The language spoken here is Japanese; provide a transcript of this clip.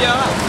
Yeah.